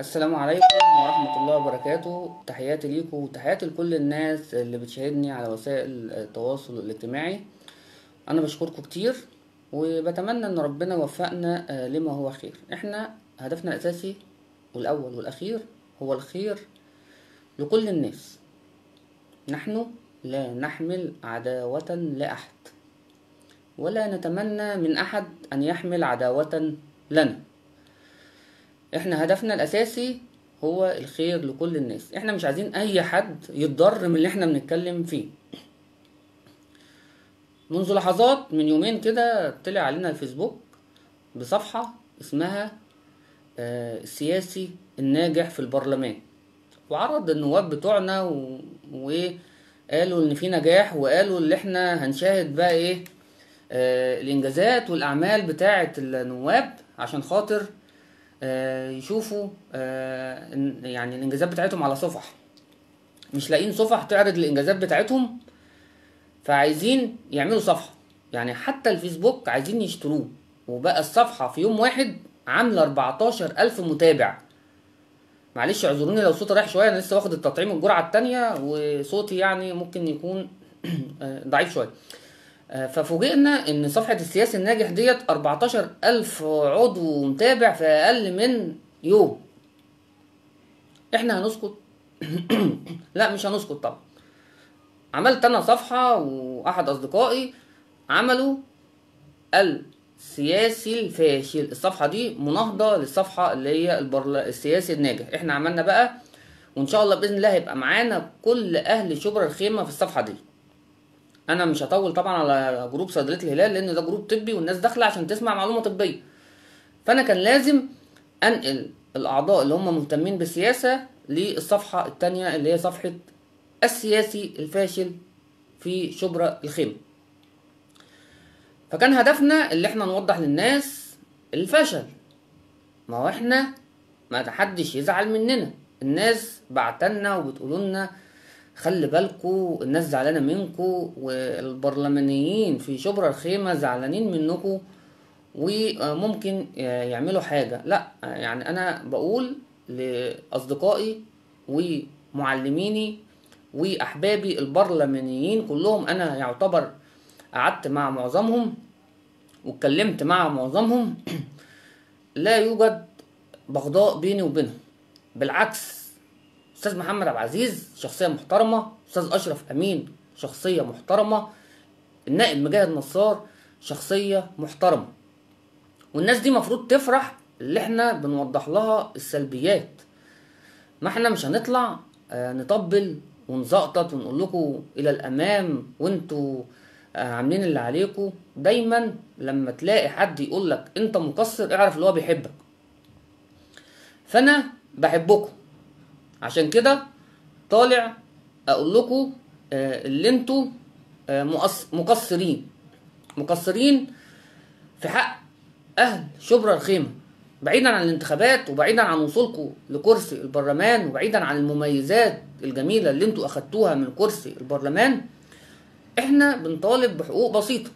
السلام عليكم ورحمة الله وبركاته. تحياتي ليكم وتحياتي لكل الناس اللي بتشاهدني على وسائل التواصل الاجتماعي. أنا بشكركم كتير وبتمنى إن ربنا يوفقنا آه، لما هو خير. إحنا هدفنا الأساسي والأول والأخير هو الخير لكل الناس. نحن لا نحمل عداوة لأحد ولا نتمنى من أحد أن يحمل عداوة لنا. إحنا هدفنا الأساسي هو الخير لكل الناس. إحنا مش عايزين أي حد يتضر من اللي إحنا بنتكلم فيه. منذ لحظات من يومين كده طلع علينا الفيسبوك بصفحة اسمها آه، السياسي الناجح في البرلمان. وعرض النواب بتوعنا و... وقالوا إن في نجاح وقالوا إن إحنا هنشاهد بقى إيه آه الإنجازات والأعمال بتاعة النواب عشان خاطر يشوفوا آه، يعني الإنجازات بتاعتهم على صفح. مش لاقيين صفح تعرض الانجازات بتاعتهم فعايزين يعملوا صفحة. يعني حتى الفيسبوك عايزين يشتروه. وبقى الصفحة في يوم واحد عاملة 14 ألف متابع. معلش اعذروني لو صوتي رايح شوية أنا لسه واخد التطعيم الجرعة التانية وصوتي يعني ممكن يكون آه، ضعيف شوية. آه، ففوجئنا إن صفحة السياسي الناجح ديت 14 ألف عضو متابع في أقل من يوم. إحنا هنسكت؟ لا مش هنسكت طبعا. عملت أنا صفحة وأحد أصدقائي عملوا السياسي الفاشل. الصفحة دي مناهضة للصفحة اللي هي البرل... السياسي الناجح. إحنا عملنا بقى وإن شاء الله بإذن الله هيبقى معانا كل أهل شبرا الخيمة في الصفحة دي. أنا مش هطول طبعا على group صيدلية الهلال لأن ده group طبي والناس داخلة عشان تسمع معلومة طبية. فأنا كان لازم أنقل الأعضاء اللي هم مهتمين بالسياسة للصفحة التانية اللي هي صفحة السياسي الفاشل في شبرا الخيمة. فكان هدفنا اللي إحنا نوضح للناس الفشل. ما هو إحنا ما حدش يزعل مننا. الناس بعتلنا وبتقولوا لنا خلي بالكوا الناس زعلانة منكوا والبرلمانيين في شبرا الخيمة زعلانين منكوا وممكن يعملوا حاجة. لا يعني أنا بقول لأصدقائي ومعلميني وأحبابي البرلمانيين كلهم أنا يعتبر قعدت مع معظمهم واتكلمت مع معظمهم لا يوجد بغضاء بيني وبينهم. بالعكس أستاذ محمد عبد العزيز شخصية محترمة. أستاذ أشرف أمين شخصية محترمة. النائب مجاهد نصار شخصية محترمة. والناس دي مفروض تفرح اللي إحنا بنوضح لها السلبيات. ما إحنا مش هنطلع آه، نطبل ونزقطط ونقول لكم إلى الأمام وإنتوا آه، عاملين اللي عليكم. دايما لما تلاقي حد يقول لك أنت مقصر اعرف اللي هو بيحبك. فأنا بحبكم. عشان كده طالع أقول لكم آه، اللي أنتوا آه، مقص- مقصرين. مقصرين في حق أهل شبرا الخيمة. بعيدا عن الانتخابات وبعيدا عن وصولكم لكرسي البرلمان وبعيدا عن المميزات الجميلة اللي أنتوا أخدتوها من كرسي البرلمان إحنا بنطالب بحقوق بسيطة.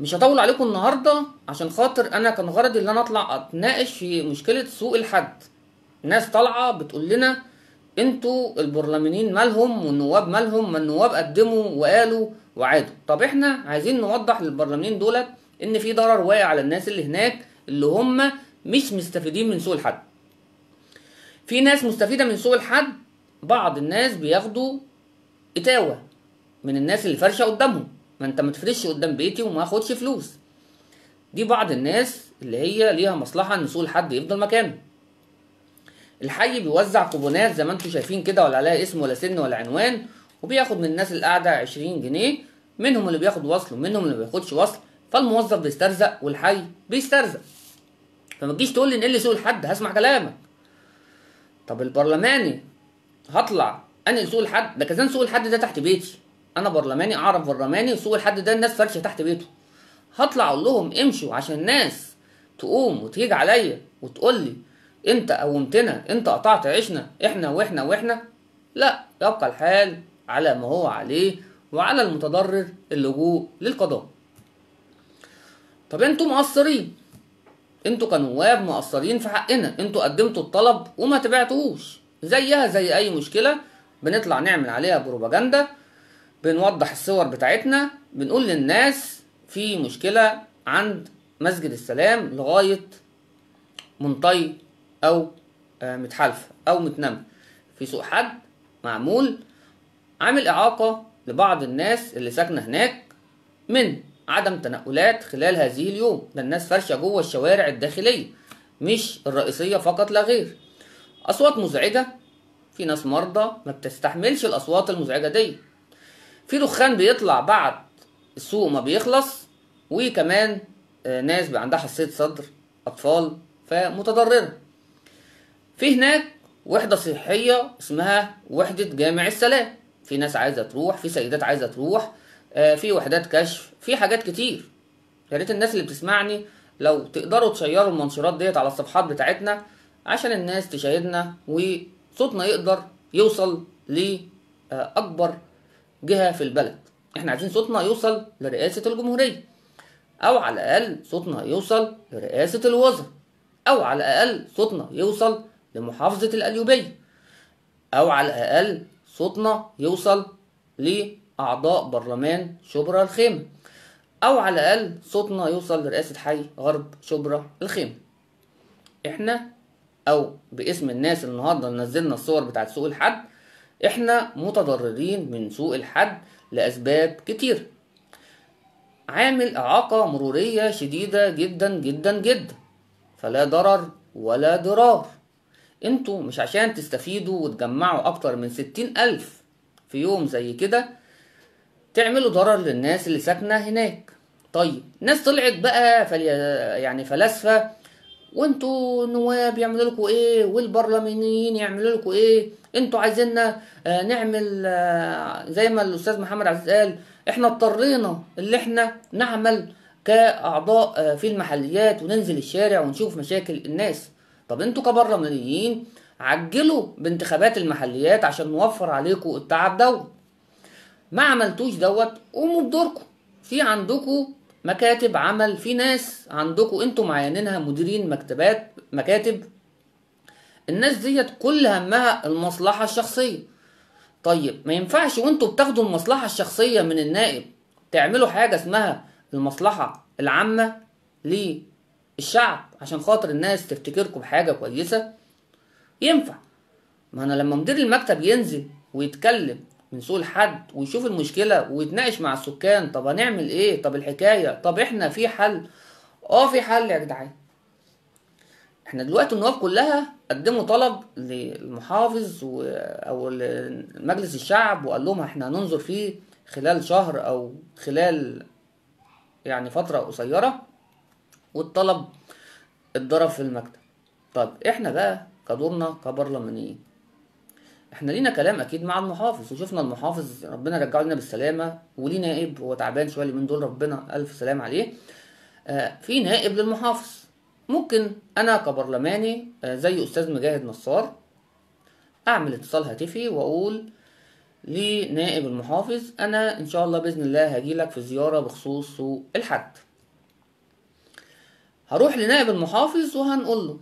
مش هطول عليكم النهارده عشان خاطر أنا كان غرضي إن أنا أطلع أتناقش في مشكلة سوق الحد. ناس طالعة بتقول لنا أنتوا البرلمانيين مالهم والنواب مالهم ما النواب قدموا وقالوا وعادوا. طب إحنا عايزين نوضح للبرلمانيين دولت ان في ضرر واقع على الناس اللي هناك اللي هم مش مستفيدين من سوق الحد. في ناس مستفيدة من سوق الحد بعض الناس بياخدوا اتاوه من الناس اللي فرشة قدامهم. ما انت ما تفرش قدام بيتي وما اخدش فلوس. دي بعض الناس اللي هي ليها مصلحة ان سوق الحد يفضل مكانه. الحي بيوزع كوبونات زي ما أنتم شايفين كده ولا عليها اسم ولا سن ولا عنوان وبياخد من الناس اللي قاعدة 20 جنيه منهم اللي بياخد وصل ومنهم اللي ما بياخدش وصل فالموظف بيسترزق والحي بيسترزق. فما تجيش تقول لي إن اللي سوق الحد؟ هسمع كلامك. طب البرلماني هطلع انقل سوق الحد؟ ده كذا سوق الحد ده تحت بيتي. أنا برلماني أعرف برلماني وسوق الحد ده الناس فرشة تحت بيته. هطلع أقول لهم امشوا عشان الناس تقوم وتيجي عليا وتقول لي انت قومتنا انت قطعت عيشنا إحنا وإحنا وإحنا. لا يبقى الحال على ما هو عليه وعلى المتضرر اللجوء للقضاء. طب أنتوا مقصرين. أنتوا كنواب مقصرين في حقنا. أنتوا قدمتوا الطلب وما تبعتوهوش زيها زي أي مشكلة بنطلع نعمل عليها بروباجندا بنوضح الصور بتاعتنا بنقول للناس في مشكلة عند مسجد السلام لغاية منطي أو آه، متحالفه أو متنمه في سوق حد معمول عامل إعاقة لبعض الناس اللي ساكنة هناك من عدم تنقلات خلال هذه اليوم. ده الناس فرشه جوه الشوارع الداخلية مش الرئيسية فقط لا غير. أصوات مزعجة في ناس مرضى ما بتستحملش الأصوات المزعجة دي. في دخان بيطلع بعد السوق ما بيخلص وكمان آه، ناس عندها حساسية صدر أطفال فمتضررة. في هناك وحدة صحية اسمها وحدة جامع السلام. في ناس عايزة تروح في سيدات عايزة تروح آه، في وحدات كشف في حاجات كتير. يا ريت الناس اللي بتسمعني لو تقدروا تشيروا المنشورات ديت على الصفحات بتاعتنا عشان الناس تشاهدنا وصوتنا يقدر يوصل لأكبر جهة في البلد. إحنا عايزين صوتنا يوصل لرئاسة الجمهورية أو على الأقل صوتنا يوصل لرئاسة الوزراء أو على الأقل صوتنا يوصل لمحافظة القليوبية أو على الأقل صوتنا يوصل لأعضاء برلمان شبرا الخيمة أو على الأقل صوتنا يوصل لرئاسة حي غرب شبرا الخيمة. إحنا أو باسم الناس اللي النهارده نزلنا الصور بتاعت سوق الحد إحنا متضررين من سوق الحد لأسباب كتير. عامل إعاقة مرورية شديدة جدا جدا جدا. فلا ضرر ولا ضرار. أنتوا مش عشان تستفيدوا وتجمعوا أكتر من ستين ألف في يوم زي كده تعملوا ضرر للناس اللي ساكنة هناك. طيب ناس طلعت بقى فلي يعني فلاسفة وانتوا نواب يعملوا لكم إيه؟ والبرلمانيين يعملوا لكم إيه؟ أنتوا عايزيننا آه نعمل آه زي ما الأستاذ محمد عزيز قال إحنا اضطرينا اللي إحنا نعمل كأعضاء آه في المحليات وننزل الشارع ونشوف مشاكل الناس. طب أنتوا كبرلمانيين عجلوا بانتخابات المحليات عشان نوفر عليكم التعب دوت. ما عملتوش دوت قوموا بدوركم. في عندكم مكاتب عمل في ناس عندكم أنتوا معينينها مديرين مكتبات مكاتب. الناس ديت كل همها المصلحة الشخصية. طيب ما ينفعش وانتوا بتاخدوا المصلحة الشخصية من النائب تعملوا حاجة اسمها المصلحة العامة للشعب عشان خاطر الناس تفتكركم بحاجة كويسة؟ ينفع. ما أنا لما مدير المكتب ينزل ويتكلم من سوق الحد ويشوف المشكلة ويتناقش مع السكان طب هنعمل إيه؟ طب الحكاية؟ طب إحنا في حل؟ آه في حل يا جدعان. إحنا دلوقتي النواب كلها قدموا طلب للمحافظ و... أو لمجلس الشعب وقال لهم إحنا هننظر فيه خلال شهر أو خلال يعني فترة قصيرة. والطلب اتضرب في المكتب. طب إحنا بقى كدورنا كبرلمانيين إحنا لينا كلام أكيد مع المحافظ وشفنا المحافظ ربنا يرجعه لنا بالسلامة وليه نائب هو تعبان شوية من دول ربنا ألف سلام عليه. آه في نائب للمحافظ. ممكن أنا كبرلماني آه زي أستاذ مجاهد نصار أعمل اتصال هاتفي وأقول لنائب المحافظ أنا إن شاء الله بإذن الله هجيلك في زيارة بخصوص الحد. هروح لنائب المحافظ وهنقول له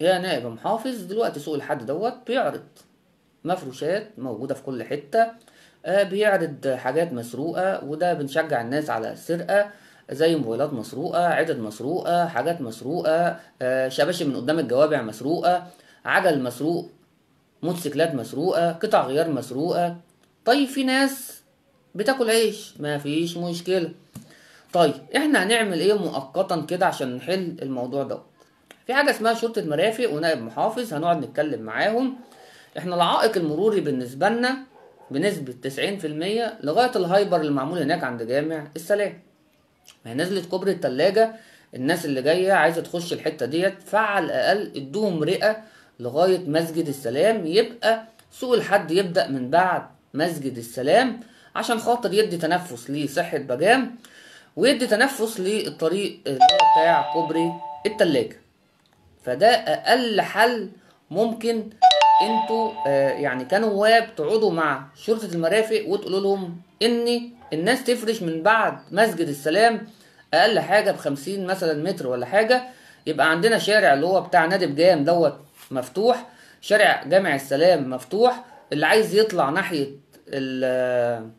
يا نائب المحافظ دلوقتي سوق الحد دوت بيعرض مفروشات موجودة في كل حتة آه بيعرض حاجات مسروقة وده بنشجع الناس على السرقة زي موبايلات مسروقة عدد مسروقة حاجات مسروقة آه شباشب من قدام الجوابع مسروقة عجل مسروق موتوسيكلات مسروقة قطع غيار مسروقة. طيب في ناس بتاكل عيش ما فيش مشكلة. طيب إحنا هنعمل إيه مؤقتا كده عشان نحل الموضوع ده في حاجة اسمها شرطة مرافق ونائب محافظ هنقعد نتكلم معاهم. إحنا العائق المروري بالنسبة لنا بنسبة 90% لغاية الهايبر اللي معمول هناك عند جامع السلام. ما هي نزلت كوبري التلاجة الناس اللي جاية عايزة تخش الحتة ديت فعلى الأقل ادوهم رئة لغاية مسجد السلام يبقى سوق الحد يبدأ من بعد مسجد السلام عشان خاطر يدي تنفس لصحة بجام. ويدي تنفس للطريق اللي هو بتاع كوبري التلاجة. فده أقل حل ممكن أنتوا آه يعني كنواب تقعدوا مع شرطة المرافق وتقولوا لهم إن الناس تفرش من بعد مسجد السلام أقل حاجة بخمسين مثلا متر ولا حاجة. يبقى عندنا شارع اللي هو بتاع نادي بجام دوت مفتوح شارع جامع السلام مفتوح. اللي عايز يطلع ناحية ال-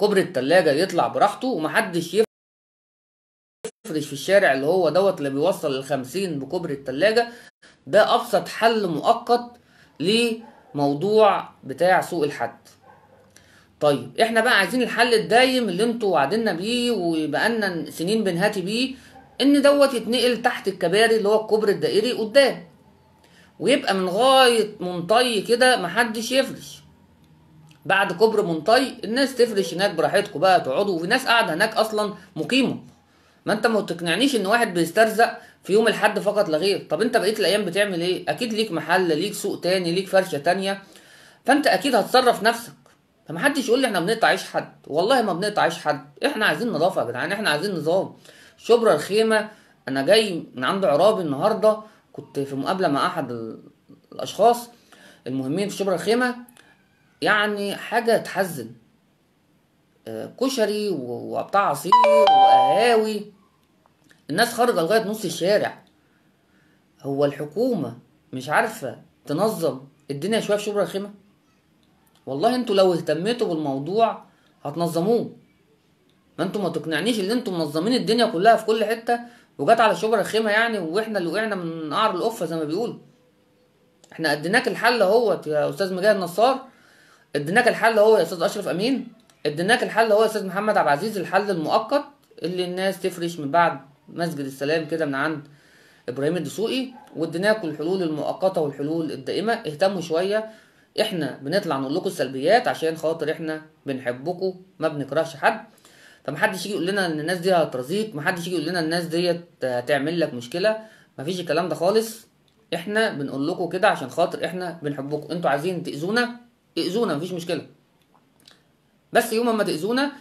كوبري التلاجة يطلع براحته ومحدش يفرش في الشارع اللي هو دوت اللي بيوصل للخمسين بكوبري التلاجة. ده أبسط حل مؤقت لموضوع بتاع سوق الحد. طيب إحنا بقى عايزين الحل الدايم اللي أنتوا وعدنا بيه وبقالنا سنين بنهاتي بيه إن دوت يتنقل تحت الكباري اللي هو الكوبري الدائري قدام. ويبقى من غاية منطي كده محدش يفرش. بعد كوبري منطي الناس تفرش هناك براحتكم بقى تقعدوا. وفي ناس قاعدة هناك أصلا مقيمة. ما أنت ما تقنعنيش إن واحد بيسترزق في يوم الحد فقط لا غير. طب أنت بقيت الأيام بتعمل إيه؟ أكيد ليك محل ليك سوق تاني ليك فرشة تانية. فأنت أكيد هتصرف نفسك. فمحدش يقول لي إحنا بنقطع عيش حد. والله ما بنقطع عيش حد. إحنا عايزين نظافة يا جدعان إحنا عايزين نظام. شبرا الخيمة أنا جاي من عند عرابي النهارده كنت في مقابلة مع أحد ال- الأشخاص المهمين في شبرا الخيمة. يعني حاجة تحزن. آه، كشري وبتاع عصير وقهاوي. الناس خارجة لغاية نص الشارع. هو الحكومة مش عارفة تنظم الدنيا شوية في شبرا الخيمه والله أنتوا لو اهتميتوا بالموضوع هتنظموه. ما أنتوا ما تقنعنيش ان أنتوا منظمين الدنيا كلها في كل حتة وجات على شبرا الخيمه يعني وإحنا اللي وقعنا من قعر القفة زي ما بيقولوا. إحنا اديناك الحل اهوت يا أستاذ مجاهد نصار. اديناك الحل اهو يا أستاذ أشرف أمين. اديناك الحل اهو يا أستاذ محمد عبد العزيز الحل المؤقت اللي الناس تفرش من بعد مسجد السلام كده من عند إبراهيم الدسوقي واديناكم الحلول المؤقتة والحلول الدائمة. اهتموا شوية. إحنا بنطلع نقول لكم السلبيات عشان خاطر إحنا بنحبكم ما بنكرهش حد. فمحدش يجي يقول لنا إن الناس دي هترضيك محدش يجي يقول لنا الناس ديت هتعمل لك مشكلة. مفيش الكلام ده خالص. إحنا بنقول لكم كده عشان خاطر إحنا بنحبكم. أنتوا عايزين تأذونا؟ اذونا مفيش مشكلة. بس يوم ما تأذونا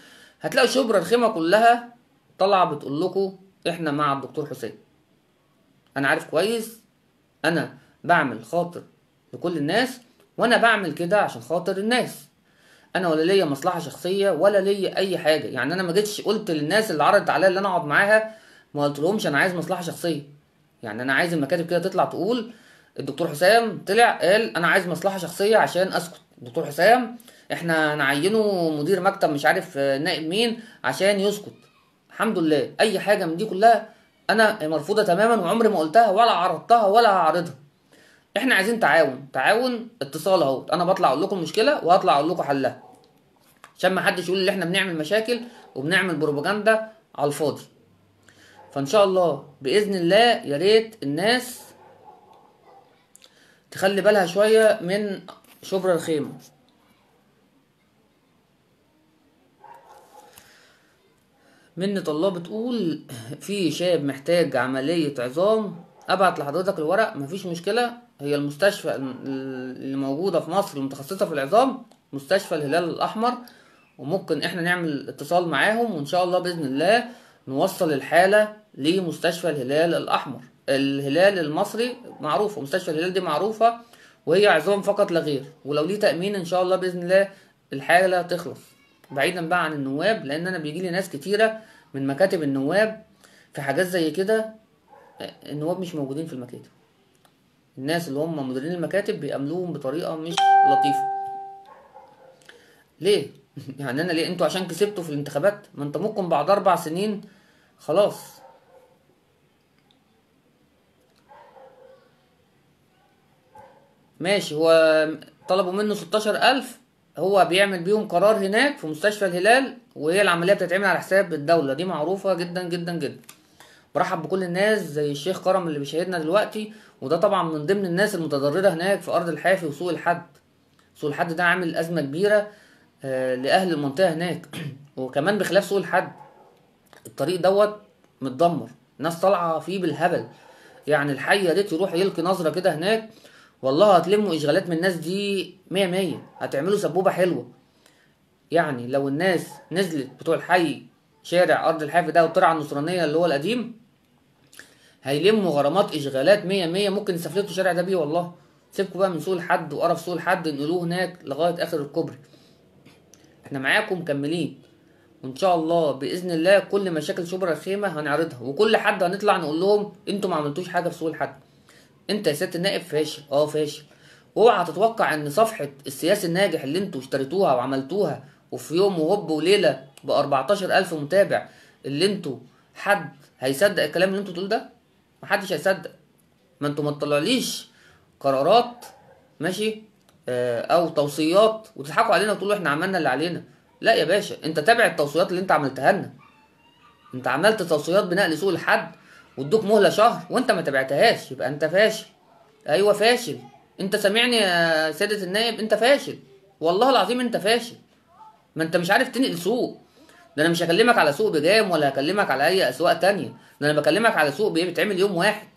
هتلاقوا شبرا الخيمة كلها طالعة بتقول لكم إحنا مع الدكتور حسين. أنا عارف كويس أنا بعمل خاطر لكل الناس وأنا بعمل كده عشان خاطر الناس. أنا ولا ليا مصلحة شخصية ولا ليا أي حاجة. يعني أنا ما جيتش قلت للناس اللي عرضت عليا اللي أنا أقعد معاها ما قلت لهمش أنا عايز مصلحة شخصية. يعني أنا عايز المكاتب كده تطلع تقول الدكتور حسام طلع قال أنا عايز مصلحة شخصية عشان أسكت. الدكتور حسام إحنا نعينه مدير مكتب مش عارف آه، نائب مين عشان يسكت. الحمد لله. أي حاجة من دي كلها أنا مرفوضة تماما وعمري ما قلتها ولا عرضتها ولا هعرضها. إحنا عايزين تعاون. تعاون اتصال اهو. أنا بطلع أقول لكم المشكلة وهطلع أقول لكم حلها. عشان ما حدش يقول إن إحنا بنعمل مشاكل وبنعمل بروباجندا على الفاضي. فإن شاء الله بإذن الله يا ريت الناس تخلي بالها شوية من شبرا الخيمة. منة الله بتقول في شاب محتاج عملية عظام. أبعت لحضرتك الورق مفيش مشكلة. هي المستشفى اللي موجودة في مصر المتخصصة في العظام مستشفى الهلال الأحمر وممكن إحنا نعمل اتصال معاهم وإن شاء الله بإذن الله نوصل الحالة لمستشفى الهلال الأحمر. الهلال المصري معروفة مستشفى الهلال دي معروفة وهي عظام فقط لا غير. ولو ليه تأمين إن شاء الله بإذن الله الحالة تخلص. بعيدا بقى عن النواب لأن أنا بيجي لي ناس كتيرة من مكاتب النواب في حاجات زي كده النواب مش موجودين في المكاتب. الناس اللي هم مديرين المكاتب بيعاملوهم بطريقة مش لطيفة. ليه؟ يعني أنا ليه؟ أنتوا عشان كسبتوا في الانتخابات؟ ما انت ممكن بعد أربع سنين خلاص. ماشي هو طلبوا منه 16000 هو بيعمل بيهم قرار هناك في مستشفى الهلال وهي العملية بتتعمل على حساب الدولة. دي معروفة جدا جدا جدا. برحب بكل الناس زي الشيخ كرم اللي بيشاهدنا دلوقتي وده طبعا من ضمن الناس المتضررة هناك في أرض الحافي وسوق الحد. سوق الحد ده عامل أزمة كبيرة آه، لأهل المنطقة هناك. وكمان بخلاف سوق الحد الطريق دوت متدمر. ناس طالعة فيه بالهبل. يعني الحي يا ريت يروح يلقي نظرة كده هناك. والله هتلموا إشغالات من الناس دي مية مية. هتعملوا سبوبة حلوة. يعني لو الناس نزلت بتوع الحي شارع أرض الحافي ده والترعة النصرانية اللي هو القديم هيلموا غرامات إشغالات مية مية ممكن يستفلتوا الشارع ده بيه والله. سيبكوا بقى من سوق الحد وقرف سوق الحد نقولوه هناك لغاية آخر الكوبري. إحنا معاكم مكملين. وإن شاء الله بإذن الله كل مشاكل شبرا الخيمه هنعرضها وكل حد هنطلع نقول لهم أنتوا ما عملتوش حاجة في سوق الحد. انت يا سياده النائب فاشل. آه فاشل. واوعى تتوقع ان صفحة السياسي الناجح اللي أنتوا اشتريتوها وعملتوها وفي يوم وهوب وليلة ب 14000 متابع اللي أنتوا حد هيصدق الكلام اللي أنتوا تقول ده؟ محدش هيصدق. ما أنتوا ما تطلعليش قرارات ماشي آه، أو توصيات وتضحكوا علينا وتقولوا إحنا عملنا اللي علينا. لا يا باشا انت تابع التوصيات اللي انت عملتها لنا. انت عملت توصيات بناء لسوق الحد وادوك مهلة شهر وانت ما تابعتهاش يبقى انت فاشل. أيوه فاشل. انت سامعني يا سياده النائب انت فاشل. والله العظيم انت فاشل. ما انت مش عارف تنقل سوق. ده أنا مش هكلمك على سوق بجام ولا هكلمك على أي أسواق تانية. ده أنا بكلمك على سوق بي- بيتعمل يوم واحد.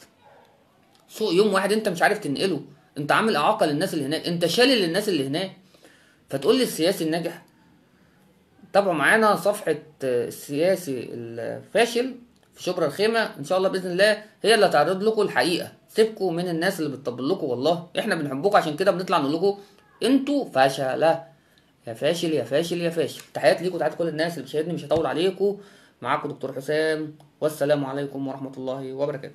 سوق يوم واحد انت مش عارف تنقله. انت عامل إعاقة للناس اللي هناك. انت شالل للناس اللي هناك. فتقول لي السياسي الناجح. تابعوا معانا صفحة آه، السياسي الفاشل. في شبرا الخيمة إن شاء الله بإذن الله هي اللي هتعرض لكم الحقيقة. سيبكم من الناس اللي بتطبل لكم والله إحنا بنحبكم عشان كده بنطلع نقول لكم أنتوا فشلة يا فاشل يا فاشل يا فاشل. تحياتي ليكم وتحيات كل الناس اللي بتشاهدني مش هطول عليكم. معاكم دكتور حسام والسلام عليكم ورحمة الله وبركاته.